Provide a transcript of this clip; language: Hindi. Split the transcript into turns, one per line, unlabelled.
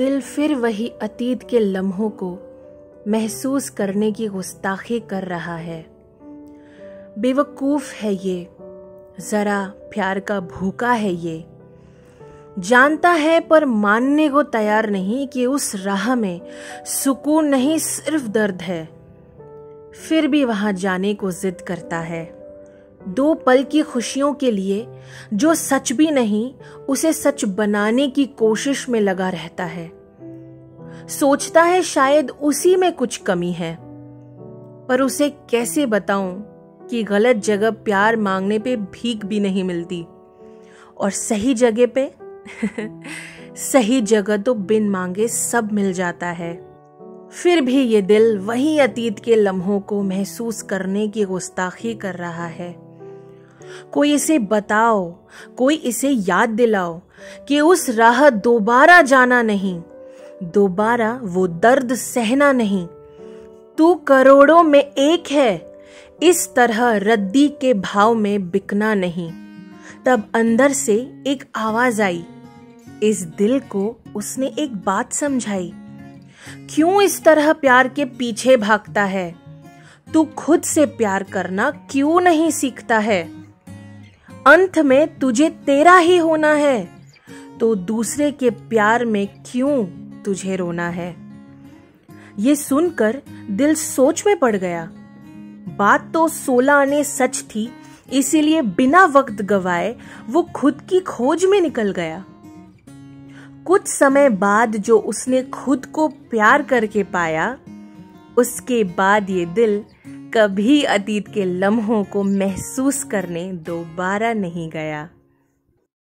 दिल फिर वही अतीत के लम्हों को महसूस करने की गुस्ताखी कर रहा है। बेवकूफ़ है ये, जरा प्यार का भूखा है ये। जानता है पर मानने को तैयार नहीं कि उस राह में सुकून नहीं सिर्फ़ दर्द है, फिर भी वहाँ जाने को जिद करता है। दो पल की खुशियों के लिए, जो सच भी नहीं, उसे सच बनाने की कोशिश में लगा रहता है। सोचता है शायद उसी में कुछ कमी है। पर उसे कैसे बताऊँ कि गलत जगह प्यार मांगने पे भीख भी नहीं मिलती? और सही जगह पे? सही जगह तो बिन मांगे सब मिल जाता है। फिर भी ये दिल वही अतीत के लम्हों को महसूस करने की गुस्ताखी कर रहा है। कोई इसे बताओ, कोई इसे याद दिलाओ कि उस राह दोबारा जाना नहीं, दोबारा वो दर्द सहना नहीं। तू करोड़ों में एक है, इस तरह रद्दी के भाव में बिकना नहीं। तब अंदर से एक आवाज़ आई, इस दिल को उसने एक बात समझाई, क्यों इस तरह प्यार के पीछे भागता है? तू खुद से प्यार करना क्यों नहीं सीखता है? अंत में तुझे तेरा ही होना है। तो दूसरे के प्यार में क्यों तुझे रोना है? ये सुनकर दिल सोच में पड़ गया। बात तो सोलह आने सच थी, इसीलिए बिना वक्त गवाए वो खुद की खोज में निकल गया। कुछ समय बाद जो उसने खुद को प्यार करके पाया, उसके बाद ये दिल कभी अतीत के लम्हों को महसूस करने दोबारा नहीं गया।